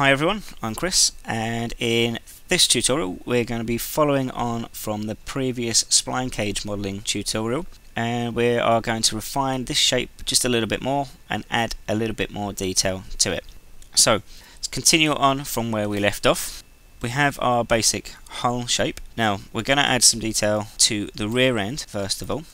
Hi everyone, I'm Chris and in this tutorial we're going to be following on from the previous spline cage modelling tutorial and we are going to refine this shape just a little bit more and add a little bit more detail to it. So let's continue on from where we left off. We have our basic hull shape. Now we're going to add some detail to the rear end first of all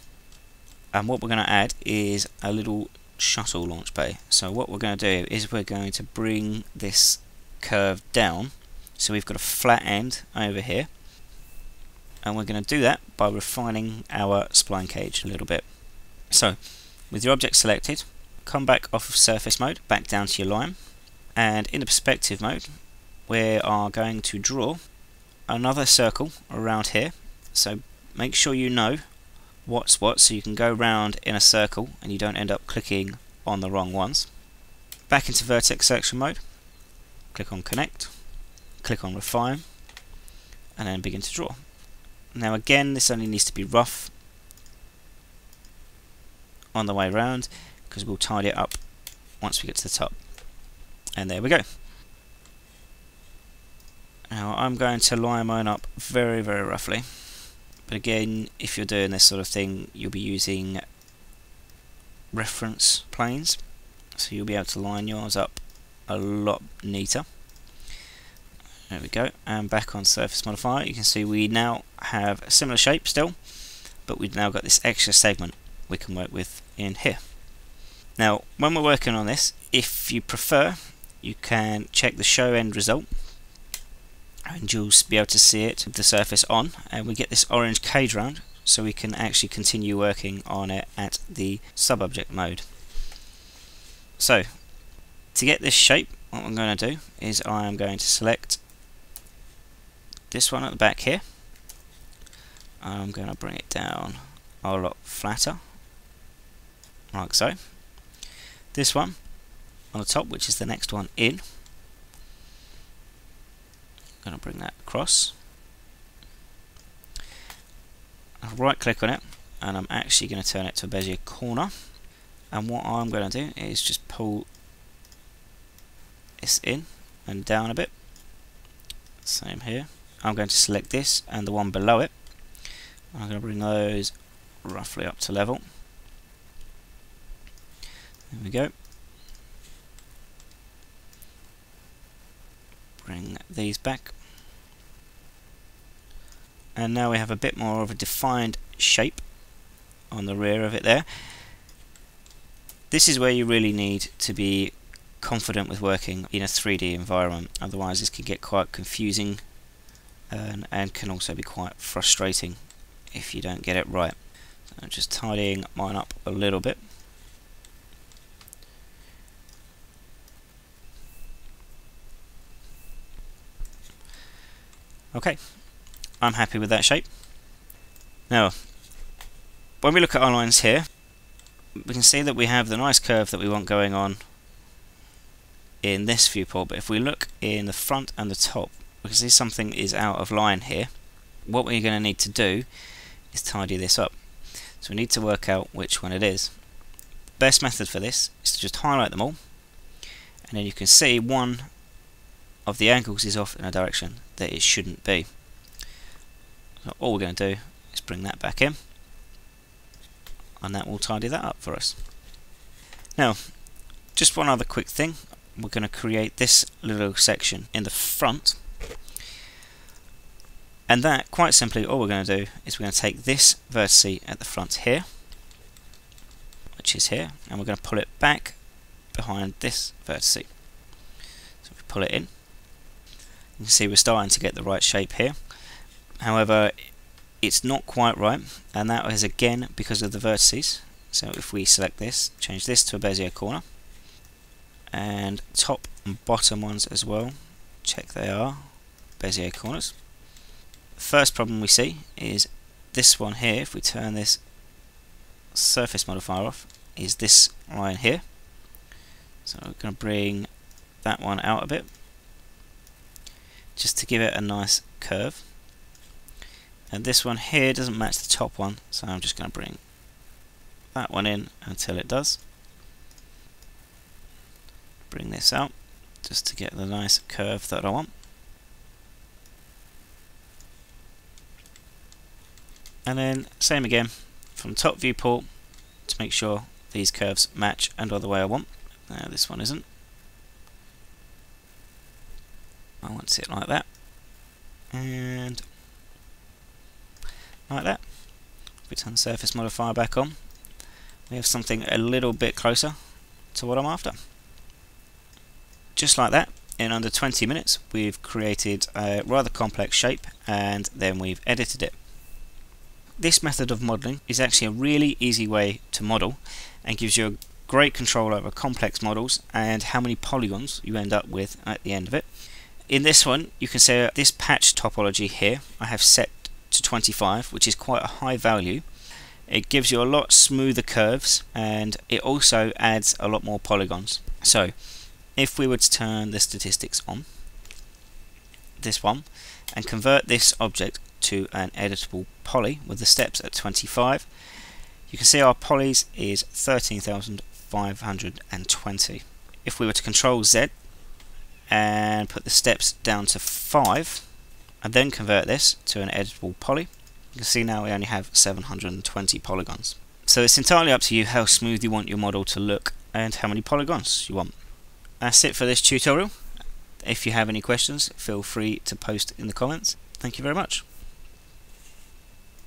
and what we're going to add is a little shuttle launch bay. So what we're going to do is we're going to bring this curve down. So we've got a flat end over here. And we're going to do that by refining our spline cage a little bit. So with your object selected come back off of surface mode back down to your line. And in the perspective mode we are going to draw another circle around here. So make sure you know what's what so you can go round in a circle and you don't end up clicking on the wrong ones. Back into vertex selection mode, click on connect, click on refine and then begin to draw. Now again this only needs to be rough on the way around because we'll tidy it up once we get to the top. And there we go. Now I'm going to line mine up very very roughly but again, if you're doing this sort of thing, you'll be using reference planes. So you'll be able to line yours up a lot neater. There we go. And back on surface modifier, you can see we now have a similar shape still, but we've now got this extra segment we can work with in here. Now, when we're working on this, if you prefer, you can check the show end result and you'll be able to see it with the surface on and we get this orange cage round so we can actually continue working on it at the sub-object mode. So to get this shape what I'm going to do is I am going to select this one at the back here I'm going to bring it down a lot flatter like so. This one on the top which is the next one in I'm going to bring that across. I'll right click on it and I'm actually going to turn it to a Bezier corner and what I'm going to do is just pull this in and down a bit. Same here. I'm going to select this and the one below it. I'm going to bring those roughly up to level. There we go. Bring these back. And now we have a bit more of a defined shape on the rear of it there. This is where you really need to be confident with working in a 3D environment, otherwise this can get quite confusing and, and can also be quite frustrating if you don't get it right. So I'm just tidying mine up a little bit. Okay, I'm happy with that shape. Now, when we look at our lines here, we can see that we have the nice curve that we want going on in this viewport, but if we look in the front and the top, we can see something is out of line here. What we're going to need to do is tidy this up. So we need to work out which one it is. The best method for this is to just highlight them all, and then you can see one of the angles is off in a direction that it shouldn't be. So all we're going to do is bring that back in and that will tidy that up for us. Now, just one other quick thing. We're going to create this little section in the front and that, quite simply, all we're going to do is we're going to take this vertex at the front here, which is here, and we're going to pull it back behind this vertex. So if we pull it in, you can see we're starting to get the right shape here. However, it's not quite right, and that is again because of the vertices. So if we select this, change this to a Bezier corner, and top and bottom ones as well, check they are. Bezier corners. First problem we see is this one here, if we turn this surface modifier off, is this line here. So I'm going to bring that one out a bit, just to give it a nice curve. And this one here doesn't match the top one so I'm just going to bring that one in until it does bring this out just to get the nice curve that I want. And then same again from top viewport to make sure these curves match and are the way I want. Now this one isn't. I want it like that. And like that. We turn the surface modifier back on, we have something a little bit closer to what I'm after. Just like that, in under 20 minutes, we've created a rather complex shape and then we've edited it. This method of modelling is actually a really easy way to model and gives you a great control over complex models and how many polygons you end up with at the end of it. In this one, you can see this patch topology here I have set to 25, which is quite a high value. It gives you a lot smoother curves and it also adds a lot more polygons. So, if we were to turn the statistics on, this one, and convert this object to an editable poly with the steps at 25, you can see our polys is 13,520. If we were to control Z and put the steps down to 5 and then convert this to an editable poly you can see now we only have 720 polygons so it's entirely up to you how smooth you want your model to look and how many polygons you want that's it for this tutorial. If you have any questions feel free to post in the comments. Thank you very much